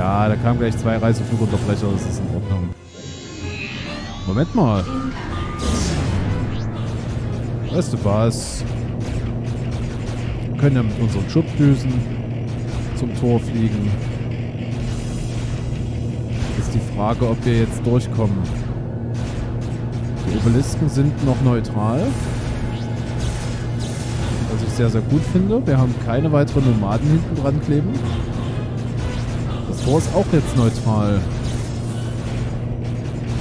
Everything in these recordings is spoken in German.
Ja, da kamen gleich zwei Reiseflugunterbrecher, das ist in Ordnung. Moment mal. Weißt du was? Wir können ja mit unseren Schubdüsen zum Tor fliegen. Ist die Frage, ob wir jetzt durchkommen. Die Obelisken sind noch neutral. Was ich sehr, sehr gut finde. Wir haben keine weiteren Nomaden hinten dran kleben. Tor ist auch jetzt neutral.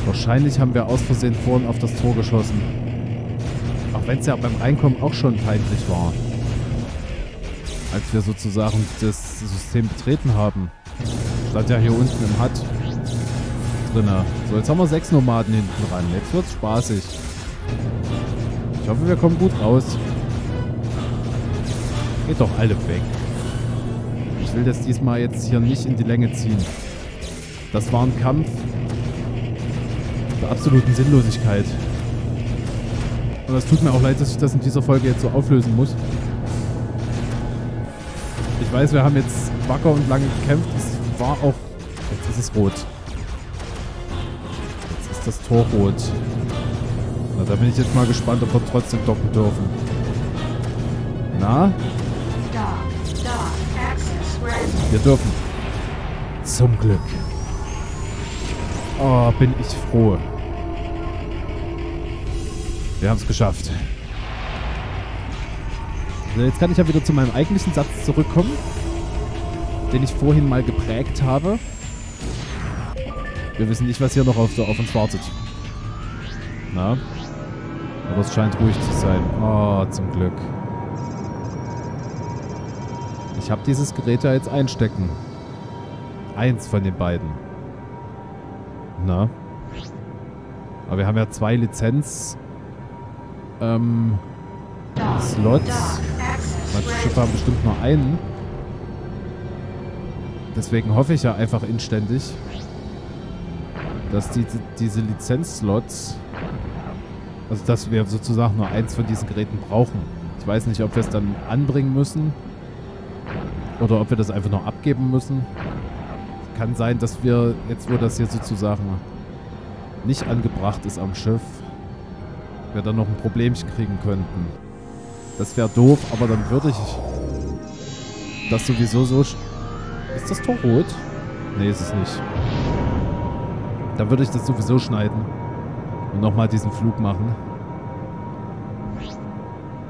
Wahrscheinlich haben wir aus Versehen vorhin auf das Tor geschossen. Auch wenn es ja beim Reinkommen auch schon feindlich war. Als wir sozusagen das System betreten haben. Stand ja hier unten im Hut drinne. So, jetzt haben wir sechs Nomaden hinten ran. Jetzt wird's spaßig. Ich hoffe, wir kommen gut raus. Geht doch alle weg. Ich will das diesmal jetzt hier nicht in die Länge ziehen. Das war ein Kampf der absoluten Sinnlosigkeit. Und es tut mir auch leid, dass ich das in dieser Folge jetzt so auflösen muss. Ich weiß, wir haben jetzt wacker und lange gekämpft. Es war auch... Jetzt ist es rot. Jetzt ist das Tor rot. Na, da bin ich jetzt mal gespannt, ob wir trotzdem docken dürfen. Na? Wir dürfen. Zum Glück. Oh, bin ich froh. Wir haben es geschafft. Also jetzt kann ich ja wieder zu meinem eigentlichen Satz zurückkommen, den ich vorhin mal geprägt habe. Wir wissen nicht, was hier noch auf, auf uns wartet. Na? Aber es scheint ruhig zu sein. Oh, zum Glück. Ich habe dieses Gerät ja jetzt einstecken. Eins von den beiden. Na? Aber wir haben ja zwei Lizenz... Ähm... Slots. Manche Schiffe haben bestimmt nur einen. Deswegen hoffe ich ja einfach inständig, dass die, diese Lizenzslots, also dass wir sozusagen nur eins von diesen Geräten brauchen. Ich weiß nicht, ob wir es dann anbringen müssen oder ob wir das einfach noch abgeben müssen. Kann sein, dass wir, jetzt wo das hier sozusagen nicht angebracht ist am Schiff, wir dann noch ein Problemchen kriegen könnten. Das wäre doof, aber dann würde ich das sowieso so... Ist das Tor rot? Nee, ist es nicht. Dann würde ich das sowieso schneiden und nochmal diesen Flug machen.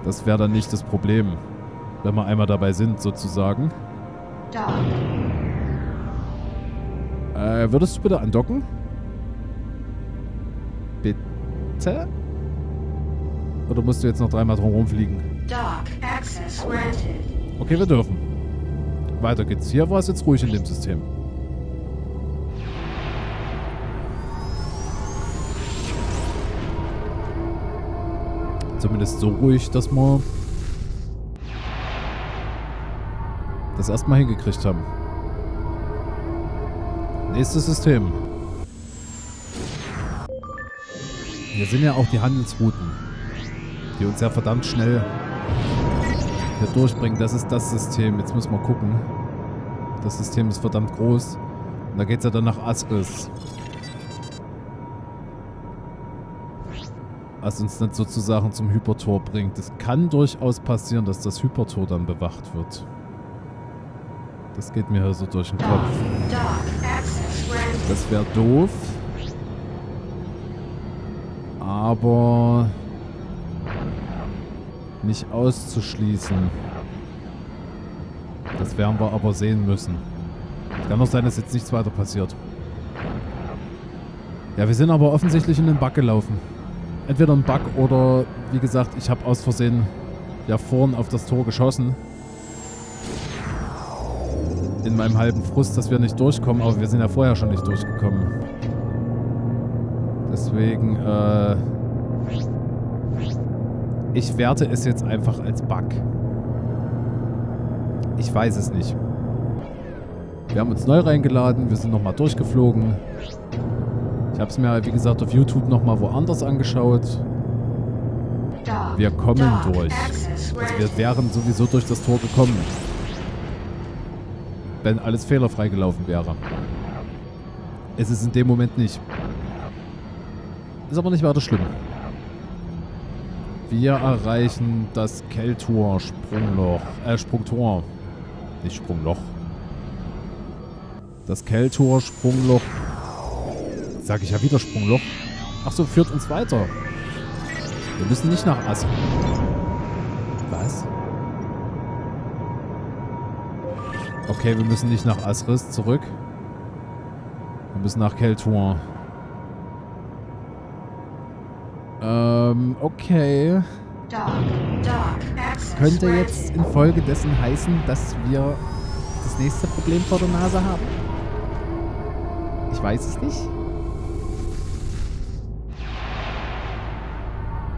Das wäre dann nicht das Problem, wenn wir einmal dabei sind, sozusagen. Äh, würdest du bitte andocken? Bitte? Oder musst du jetzt noch dreimal drum rumfliegen? Okay, wir dürfen. Weiter geht's. Hier war es jetzt ruhig in dem System. Zumindest so ruhig, dass wir das erstmal hingekriegt haben. Nächstes System. Hier sind ja auch die Handelsrouten, die uns ja verdammt schnell hier durchbringen. Das ist das System. Jetzt müssen wir gucken. Das System ist verdammt groß. Und da geht es ja dann nach Askis. Was uns dann sozusagen zum Hypertor bringt. Es kann durchaus passieren, dass das Hypertor dann bewacht wird. Das geht mir so durch den Kopf. Das wäre doof. Aber nicht auszuschließen. Das werden wir aber sehen müssen. Es kann doch sein, dass jetzt nichts weiter passiert. Ja, wir sind aber offensichtlich in den Bug gelaufen. Entweder ein Bug oder, wie gesagt, ich habe aus Versehen ja vorn auf das Tor geschossen in meinem halben Frust, dass wir nicht durchkommen, aber wir sind ja vorher schon nicht durchgekommen. Deswegen, äh... Ich werte es jetzt einfach als Bug. Ich weiß es nicht. Wir haben uns neu reingeladen, wir sind nochmal durchgeflogen. Ich habe es mir, wie gesagt, auf YouTube nochmal woanders angeschaut. Wir kommen durch. Also wir wären sowieso durch das Tor gekommen. Wenn alles fehlerfrei gelaufen wäre. Es ist in dem Moment nicht. Ist aber nicht weiter schlimm. Wir erreichen das Keltor Sprungloch. Äh, Sprungtor. Nicht Sprungloch. Das Keltor Sprungloch. Sag ich ja wieder Sprungloch. Ach so, führt uns weiter. Wir müssen nicht nach Ass. Okay, wir müssen nicht nach Asris zurück. Wir müssen nach Keltor. Ähm, okay. Könnte jetzt infolgedessen heißen, dass wir das nächste Problem vor der Nase haben? Ich weiß es nicht.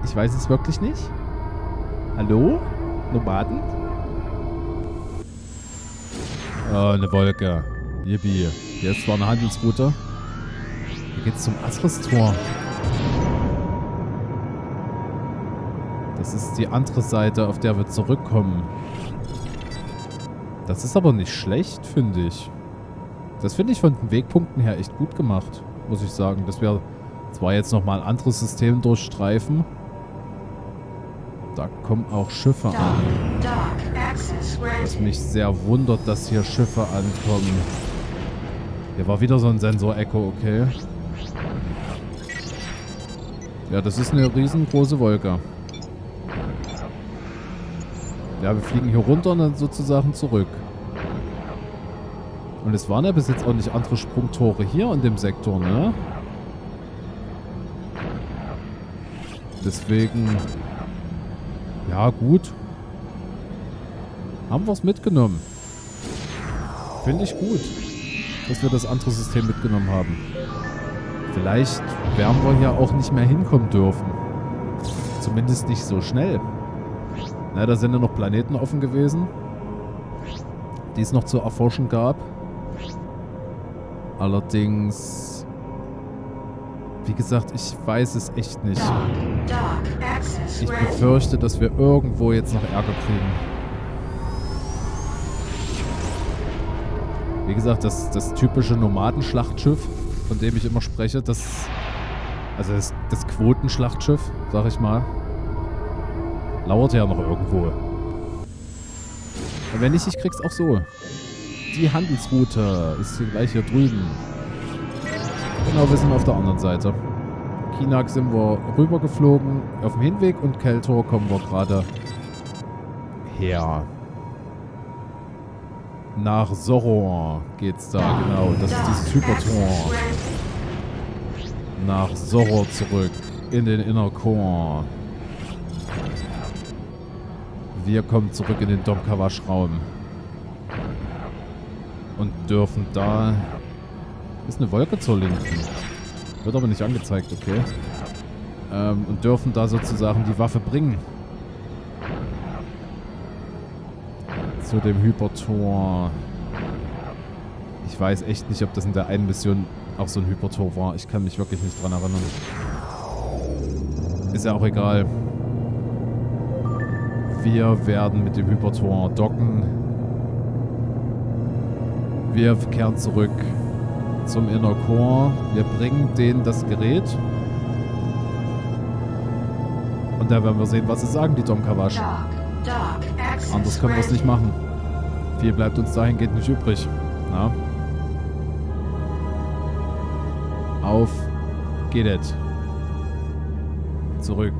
Ich weiß es wirklich nicht. Hallo? Nomaden? Oh, eine Wolke. Yippie. Hier ist zwar eine Handelsroute. Hier geht's zum Asris-Tor. Das ist die andere Seite, auf der wir zurückkommen. Das ist aber nicht schlecht, finde ich. Das finde ich von den Wegpunkten her echt gut gemacht, muss ich sagen. Dass wir zwar jetzt nochmal ein anderes System durchstreifen. Da kommen auch Schiffe an. Was mich sehr wundert, dass hier Schiffe ankommen. Hier war wieder so ein Sensor-Echo, okay. Ja, das ist eine riesengroße Wolke. Ja, wir fliegen hier runter und dann sozusagen zurück. Und es waren ja bis jetzt auch nicht andere Sprungtore hier in dem Sektor, ne? Deswegen... Ja, gut. Haben wir es mitgenommen. Finde ich gut, dass wir das andere System mitgenommen haben. Vielleicht werden wir hier auch nicht mehr hinkommen dürfen. Zumindest nicht so schnell. Na, da sind ja noch Planeten offen gewesen, die es noch zu erforschen gab. Allerdings, wie gesagt, ich weiß es echt nicht. Ich befürchte, dass wir irgendwo jetzt noch Ärger kriegen. Wie gesagt, das, das typische Nomadenschlachtschiff, von dem ich immer spreche, das, also das, das Quotenschlachtschiff, sag ich mal, lauert ja noch irgendwo. Und wenn nicht, ich krieg's auch so. Die Handelsroute ist hier gleich hier drüben. Genau, wir sind auf der anderen Seite. Kinak sind wir rübergeflogen auf dem Hinweg und Keltor kommen wir gerade her. Nach Zorro geht's da, genau. Das ist dieses Hypertor. Nach Zorro zurück in den Inner Core. Wir kommen zurück in den Domkawasch-Raum. Und dürfen da... Ist eine Wolke zur Linken. Wird aber nicht angezeigt, okay. Ähm, und dürfen da sozusagen die Waffe bringen. Zu dem Hypertor. Ich weiß echt nicht, ob das in der einen Mission auch so ein Hypertor war. Ich kann mich wirklich nicht dran erinnern. Ist ja auch egal. Wir werden mit dem Hypertor docken. Wir kehren zurück zum Inner Core. Wir bringen denen das Gerät. Und da werden wir sehen, was sie sagen, die Domkawasch. Anders können wir es nicht machen. Viel bleibt uns dahingehend nicht übrig. Na? Auf geht es. Zurück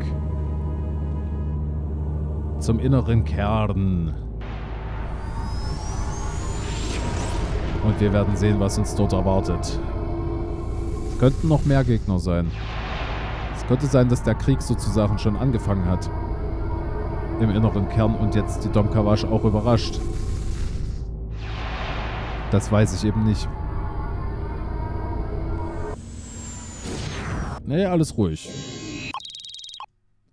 zum inneren Kern. Und wir werden sehen, was uns dort erwartet. Es könnten noch mehr Gegner sein. Es könnte sein, dass der Krieg sozusagen schon angefangen hat. Im inneren Kern und jetzt die Domkawasch auch überrascht. Das weiß ich eben nicht. Nee, alles ruhig.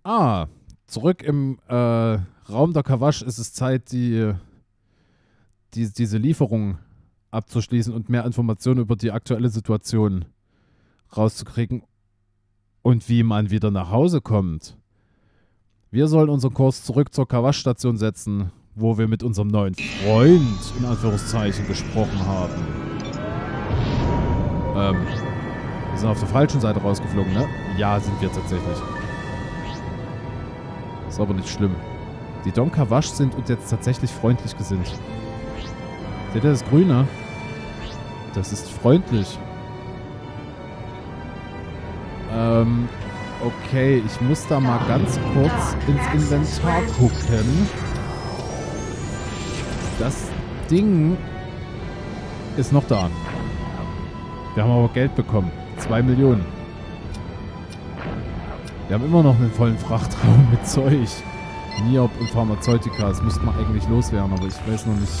Ah, zurück im äh, Raum der Kawasch ist es Zeit, die, die, diese Lieferung abzuschließen und mehr Informationen über die aktuelle Situation rauszukriegen und wie man wieder nach Hause kommt. Wir sollen unseren Kurs zurück zur Kawasch-Station setzen, wo wir mit unserem neuen Freund in Anführungszeichen gesprochen haben. Ähm, wir sind auf der falschen Seite rausgeflogen, ne? Ja, sind wir tatsächlich. Ist aber nicht schlimm. Die Dom Kavash sind uns jetzt tatsächlich freundlich gesinnt. Seht ihr das Grüne? Das ist freundlich. Ähm, okay, ich muss da mal ganz kurz ins Inventar gucken. Das Ding ist noch da. Wir haben aber Geld bekommen. Zwei Millionen. Wir haben immer noch einen vollen Frachtraum mit Zeug. Niop und Pharmazeutika. Das müsste man eigentlich loswerden, aber ich weiß noch nicht,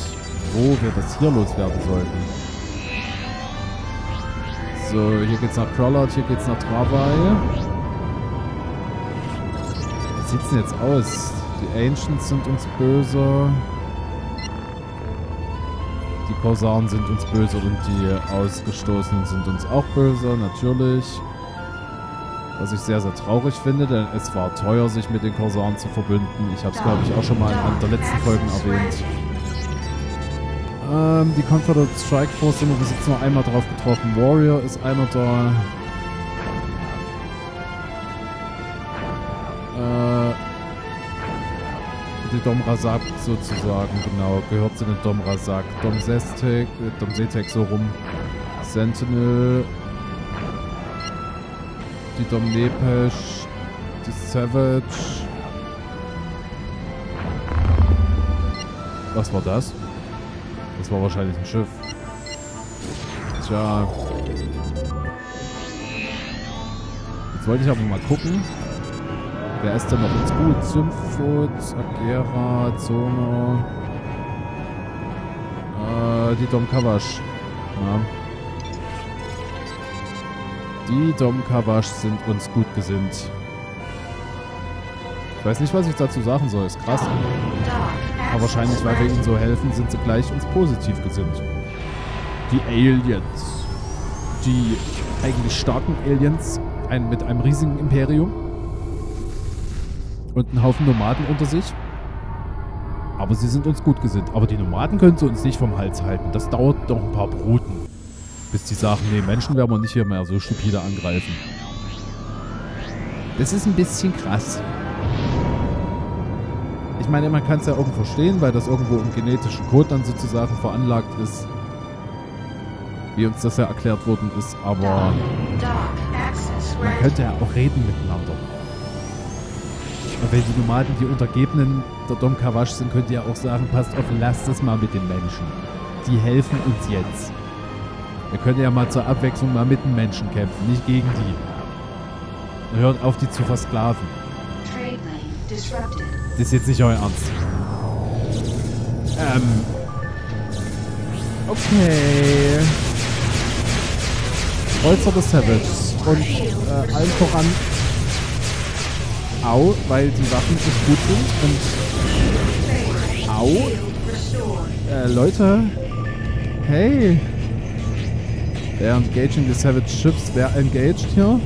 wo wir das hier loswerden sollten. So, hier geht's nach Crawlert, hier geht's nach Travai. Sieht's denn jetzt aus? Die Ancients sind uns böse. Die Korsaren sind uns böse und die Ausgestoßenen sind uns auch böse, natürlich. Was ich sehr, sehr traurig finde, denn es war teuer, sich mit den Korsaren zu verbünden. Ich habe es, glaube ich, auch schon mal in einer der letzten Folgen erwähnt. Ähm, die Confederate Strike Force sind wir bis jetzt nur einmal drauf getroffen. Warrior ist einer der... die Domrazak sozusagen, genau, gehört zu den Domrazak. Dom Sestek, äh, Dom Setek so rum. Sentinel, die Dom Nepesh, die Savage. Was war das? Das war wahrscheinlich ein Schiff. Tja. Jetzt wollte ich aber mal gucken. Wer ist denn noch uns gut? Symphot, Agera, Zono. Äh, die Dom Kavash. Ja. Die Dom Kavash sind uns gut gesinnt. Ich weiß nicht, was ich dazu sagen soll. Ist krass. Aber wahrscheinlich, weil wir ihnen so helfen, sind sie gleich uns positiv gesinnt. Die Aliens. Die eigentlich starken Aliens ein, mit einem riesigen Imperium. Und einen Haufen Nomaden unter sich. Aber sie sind uns gut gesinnt. Aber die Nomaden können sie uns nicht vom Hals halten. Das dauert doch ein paar Bruten. Bis die sagen, nee, Menschen werden wir nicht hier mehr so stupide angreifen. Das ist ein bisschen krass. Ich meine, man kann es ja irgendwo verstehen, weil das irgendwo im genetischen Code dann sozusagen veranlagt ist. Wie uns das ja erklärt worden ist, aber man könnte ja auch reden miteinander. Wenn die Nomaden die Untergebenen der Dom Kavash sind, könnt ihr ja auch sagen, passt auf, lasst es mal mit den Menschen. Die helfen uns jetzt. Wir können ja mal zur Abwechslung mal mit den Menschen kämpfen, nicht gegen die. Und hört auf, die zu versklaven. Das ist jetzt nicht euer Ernst. Ähm. Okay. Kreuzer des Savages. Und äh, allen voran. Au, weil die Waffen nicht gut sind. Und. Au. Äh, Leute. Hey. Wer engaging the Savage Ships? Wer engaged hier?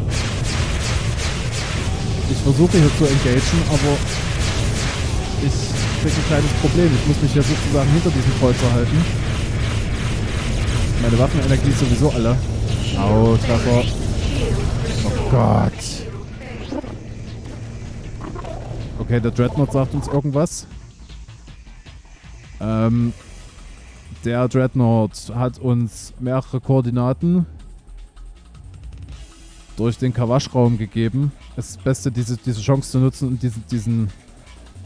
Ich versuche hier zu engagen, aber ich kriege ein kleines Problem. Ich muss mich hier sozusagen hinter diesem Kreuzer halten. Meine Waffenenergie ist sowieso alle. Au, Treffer. Oh Gott. Okay, der Dreadnought sagt uns irgendwas. Ähm, der Dreadnought hat uns mehrere Koordinaten durch den Kawasch-Raum gegeben. Es ist das Beste, diese, diese Chance zu nutzen und diesen, diesen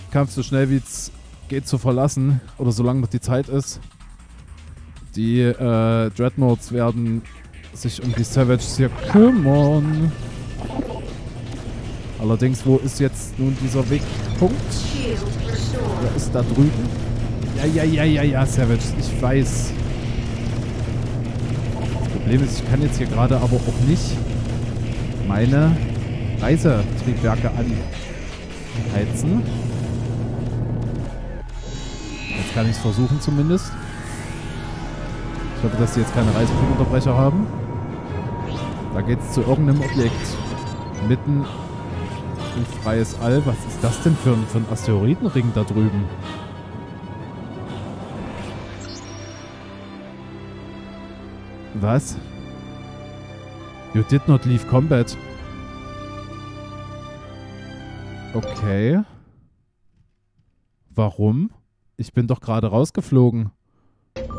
Kampf so schnell wie es geht zu verlassen. Oder solange noch die Zeit ist. Die äh, Dreadnoughts werden sich um die Savages hier kümmern. Allerdings, wo ist jetzt nun dieser Wegpunkt? Der ist da drüben. Ja, ja, ja, ja, ja, Savage. Ich weiß. Das Problem ist, ich kann jetzt hier gerade aber auch nicht meine Reisetriebwerke anheizen. Jetzt kann ich es versuchen zumindest. Ich hoffe, dass sie jetzt keine Reisefunkunterbrecher haben. Da geht es zu irgendeinem Objekt. Mitten ins freies All. Was ist das denn für ein, für ein Asteroidenring da drüben? Was? You did not leave combat. Okay. Warum? Ich bin doch gerade rausgeflogen.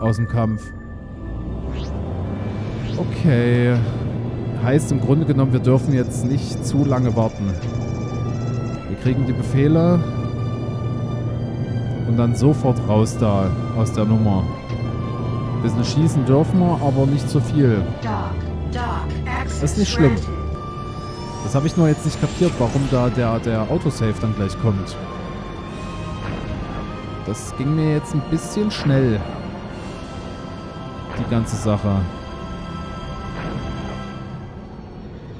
Aus dem Kampf. Okay. Heißt im Grunde genommen, wir dürfen jetzt nicht zu lange warten. Wir kriegen die Befehle. Und dann sofort raus da aus der Nummer. Bisschen schießen dürfen wir, aber nicht zu viel. Das ist nicht schlimm. Das habe ich nur jetzt nicht kapiert, warum da der, der Autosave dann gleich kommt. Das ging mir jetzt ein bisschen schnell. Die ganze Sache.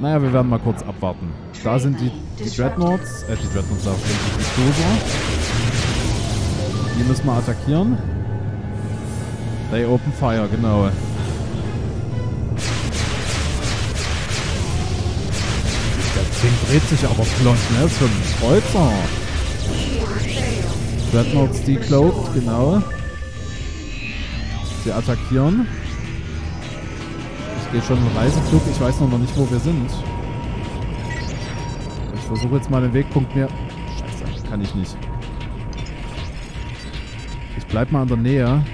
Naja, wir werden mal kurz abwarten. Da sind die, die Dreadnoughts. Äh, die Dreadnoughts, da die Cruiser. Die müssen wir attackieren. They open fire, genau. Das Ding dreht sich aber flott, ne? Für einen Kreuzer. Dreadnoughts decloaked, genau. Sie attackieren. Gehe schon im Reiseflug. Ich weiß noch nicht, wo wir sind. Ich versuche jetzt mal den Wegpunkt mehr... Scheiße, kann ich nicht. Ich bleib mal in der Nähe.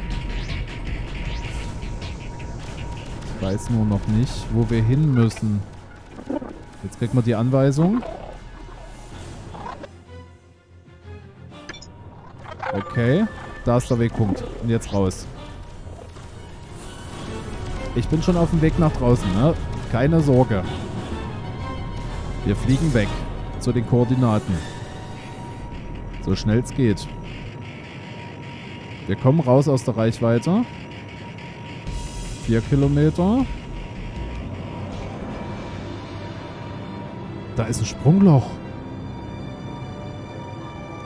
Ich weiß nur noch nicht, wo wir hin müssen. Jetzt kriegt man die Anweisung. Okay, da ist der Wegpunkt. Und jetzt raus. Ich bin schon auf dem Weg nach draußen, ne? Keine Sorge. Wir fliegen weg. Zu den Koordinaten. So schnell es geht. Wir kommen raus aus der Reichweite. Vier Kilometer. Da ist ein Sprungloch.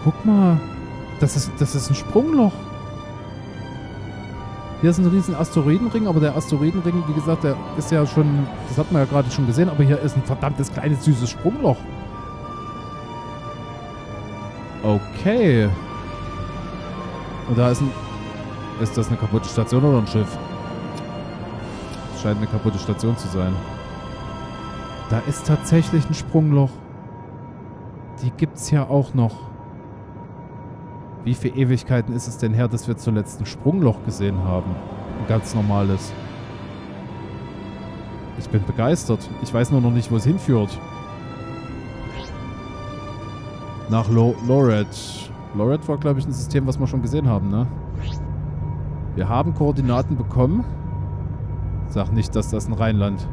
Guck mal. Das ist, das ist ein Sprungloch. Hier ist ein riesen Asteroidenring, aber der Asteroidenring, wie gesagt, der ist ja schon, das hat man ja gerade schon gesehen, aber hier ist ein verdammtes kleines süßes Sprungloch. Okay. Und da ist ein, ist das eine kaputte Station oder ein Schiff? Das scheint eine kaputte Station zu sein. Da ist tatsächlich ein Sprungloch. Die gibt's ja auch noch. Wie viele Ewigkeiten ist es denn her, dass wir zuletzt ein Sprungloch gesehen haben? Ein ganz normales. Ich bin begeistert. Ich weiß nur noch nicht, wo es hinführt. Nach Lo Loret. Loret war, glaube ich, ein System, was wir schon gesehen haben, ne? Wir haben Koordinaten bekommen. Sag nicht, dass das ein Rheinland.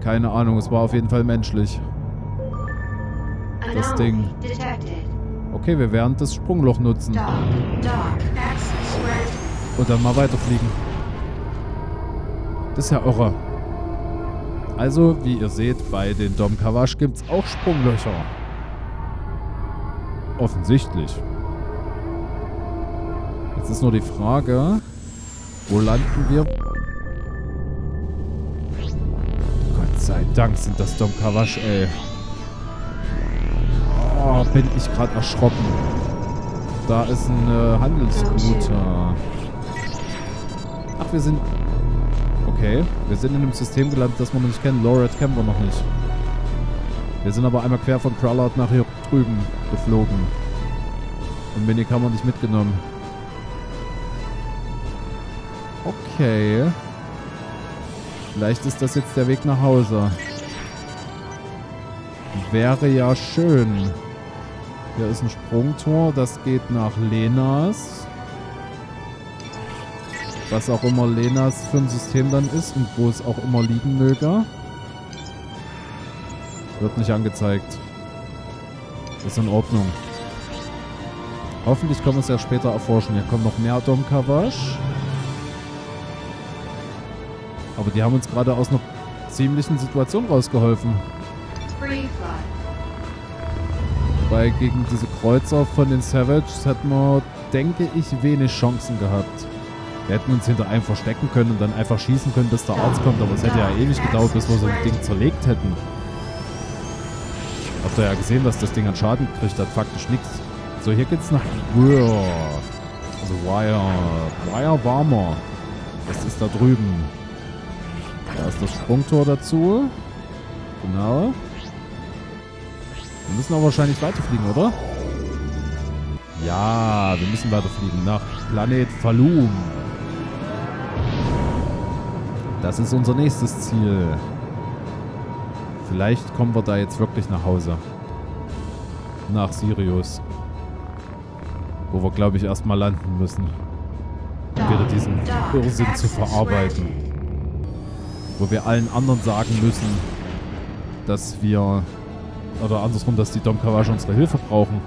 Keine Ahnung, es war auf jeden Fall menschlich das Ding. Okay, wir werden das Sprungloch nutzen. Und dann mal weiterfliegen. Das ist ja irre. Also, wie ihr seht, bei den Dom Kavash gibt es auch Sprunglöcher. Offensichtlich. Jetzt ist nur die Frage, wo landen wir? Gott sei Dank sind das Dom Kavash, ey. Oh, bin ich gerade erschrocken. Da ist ein äh, Handelsguter. Ach, wir sind... Okay, wir sind in einem System gelandet, das wir noch nicht kennen. Lorette kennen wir noch nicht. Wir sind aber einmal quer von Krallard nach hier drüben geflogen. Und Minik haben wir nicht mitgenommen. Okay. Vielleicht ist das jetzt der Weg nach Hause. Wäre ja schön. Hier ist ein Sprungtor, das geht nach Lenas. Was auch immer Lenas für ein System dann ist und wo es auch immer liegen möge. Wird nicht angezeigt. Ist in Ordnung. Hoffentlich können wir es ja später erforschen. Hier kommen noch mehr Domkavash. Aber die haben uns gerade aus einer ziemlichen Situation rausgeholfen. Weil gegen diese Kreuzer von den Savages hätten wir, denke ich, wenig Chancen gehabt. Wir hätten uns hinter einem verstecken können und dann einfach schießen können, bis der Arzt kommt, aber es hätte ja ewig gedauert, bis wir so ein Ding zerlegt hätten. Habt ihr ja gesehen, was das Ding an Schaden kriegt, hat faktisch nichts. So, hier geht's nach Wire. Also Wire. Wire Warmer. Das ist da drüben. Da ist das Sprungtor dazu. Genau. Wir müssen auch wahrscheinlich weiterfliegen, oder? Ja, wir müssen weiterfliegen nach Planet Falum. Das ist unser nächstes Ziel. Vielleicht kommen wir da jetzt wirklich nach Hause. Nach Sirius. Wo wir, glaube ich, erstmal landen müssen. Um wieder diesen Irrsinn zu verarbeiten. Wo wir allen anderen sagen müssen, dass wir... Oder andersrum, dass die Dom unsere Hilfe brauchen.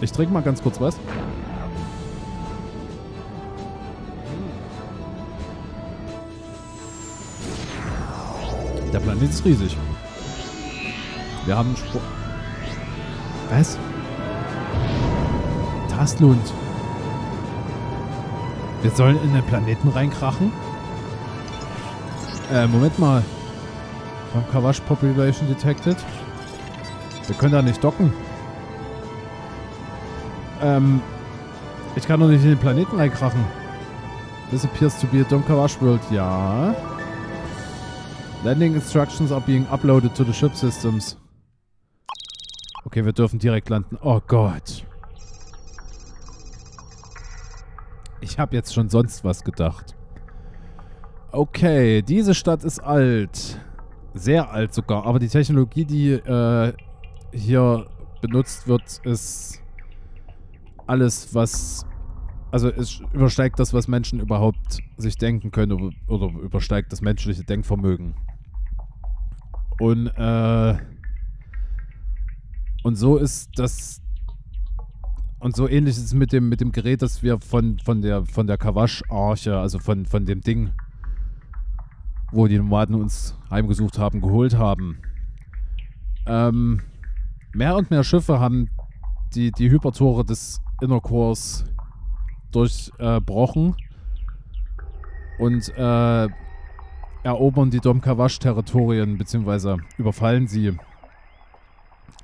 Ich trinke mal ganz kurz was. Der Planet ist riesig. Wir haben Spro Was? Tastlund. Wir sollen in den Planeten reinkrachen? Äh, Moment mal. Vom Kawash Population detected. Wir können da nicht docken. Ähm, ich kann doch nicht in den Planeten reinkrachen. This appears to be a Dom Kawash world. Ja. Landing instructions are being uploaded to the ship systems. Okay, wir dürfen direkt landen. Oh Gott. Ich habe jetzt schon sonst was gedacht. Okay, diese Stadt ist alt. Sehr alt sogar. Aber die Technologie, die äh, hier benutzt wird, ist alles, was... Also es übersteigt das, was Menschen überhaupt sich denken können oder übersteigt das menschliche Denkvermögen. Und, äh... Und so ist das und so ähnlich ist es mit dem, mit dem Gerät, das wir von, von der, von der Kawash-Arche, also von, von dem Ding, wo die Nomaden uns heimgesucht haben, geholt haben. Ähm, mehr und mehr Schiffe haben die, die Hypertore des Innercores durchbrochen äh, und äh, erobern die Dom Kawash-Territorien, beziehungsweise überfallen sie.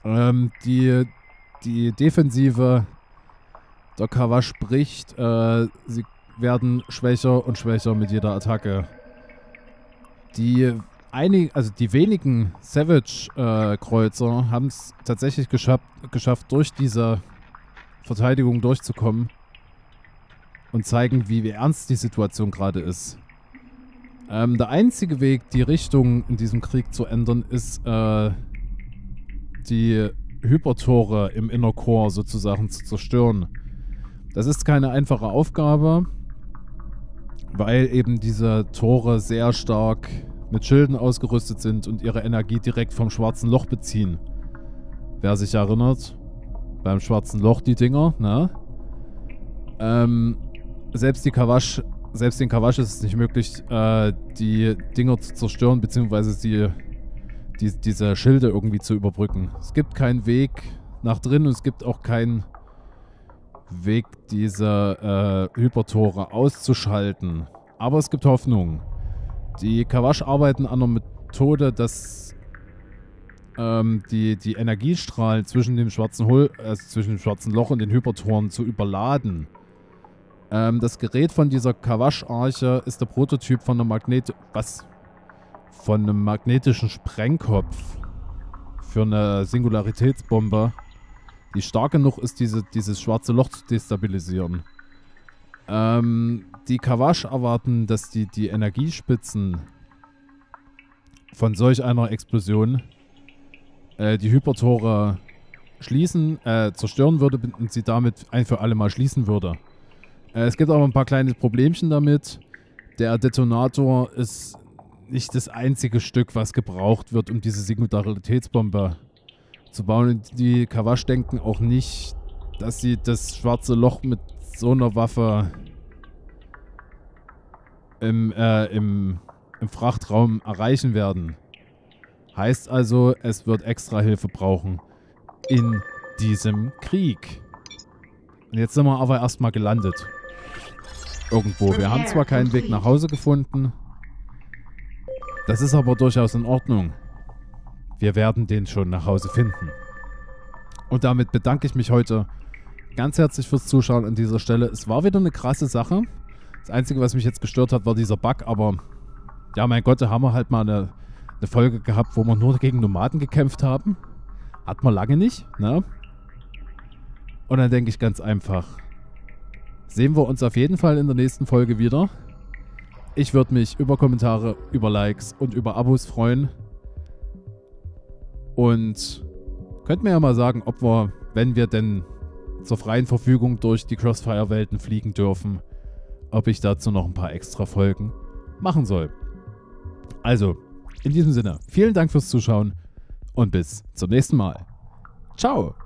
Ähm, die, die Defensive der Kawash bricht. Äh, sie werden schwächer und schwächer mit jeder Attacke. Die einig, also die wenigen Savage-Kreuzer äh, haben es tatsächlich geschafft, geschafft, durch diese Verteidigung durchzukommen und zeigen, wie ernst die Situation gerade ist. Ähm, der einzige Weg, die Richtung in diesem Krieg zu ändern, ist äh, die Hypertore im Inner Core sozusagen zu zerstören. Das ist keine einfache Aufgabe, weil eben diese Tore sehr stark mit Schilden ausgerüstet sind und ihre Energie direkt vom schwarzen Loch beziehen. Wer sich erinnert, beim schwarzen Loch die Dinger, ne? Ähm, selbst die Kawasch, selbst den Kawasch ist es nicht möglich, äh, die Dinger zu zerstören, beziehungsweise die, die, diese Schilde irgendwie zu überbrücken. Es gibt keinen Weg nach drin und es gibt auch keinen Weg, diese äh, Hypertore auszuschalten. Aber es gibt Hoffnung. Die Kawash arbeiten an einer Methode, dass ähm, die, die Energiestrahlen zwischen dem schwarzen Hol also zwischen dem schwarzen Loch und den Hypertoren zu überladen. Ähm, das Gerät von dieser Kawash-Arche ist der Prototyp von einer Magnet... Was? Von einem magnetischen Sprengkopf. Für eine Singularitätsbombe die stark genug ist, diese, dieses schwarze Loch zu destabilisieren. Ähm, die Kawash erwarten, dass die, die Energiespitzen von solch einer Explosion äh, die Hypertore schließen, äh, zerstören würde und sie damit ein für alle Mal schließen würde. Äh, es gibt aber ein paar kleine Problemchen damit. Der Detonator ist nicht das einzige Stück, was gebraucht wird, um diese Singularitätsbombe zu bauen. Und die Kawash denken auch nicht, dass sie das schwarze Loch mit so einer Waffe im, äh, im, im Frachtraum erreichen werden. Heißt also, es wird extra Hilfe brauchen in diesem Krieg. Und jetzt sind wir aber erstmal gelandet. Irgendwo. Wir haben zwar keinen Weg nach Hause gefunden. Das ist aber durchaus in Ordnung. Wir werden den schon nach Hause finden. Und damit bedanke ich mich heute ganz herzlich fürs Zuschauen an dieser Stelle. Es war wieder eine krasse Sache. Das Einzige, was mich jetzt gestört hat, war dieser Bug, aber ja, mein Gott, da haben wir halt mal eine, eine Folge gehabt, wo wir nur gegen Nomaden gekämpft haben. Hat man lange nicht, ne? Und dann denke ich ganz einfach, sehen wir uns auf jeden Fall in der nächsten Folge wieder. Ich würde mich über Kommentare, über Likes und über Abos freuen. Und könnt mir ja mal sagen, ob wir, wenn wir denn zur freien Verfügung durch die Crossfire-Welten fliegen dürfen, ob ich dazu noch ein paar extra Folgen machen soll. Also, in diesem Sinne, vielen Dank fürs Zuschauen und bis zum nächsten Mal. Ciao!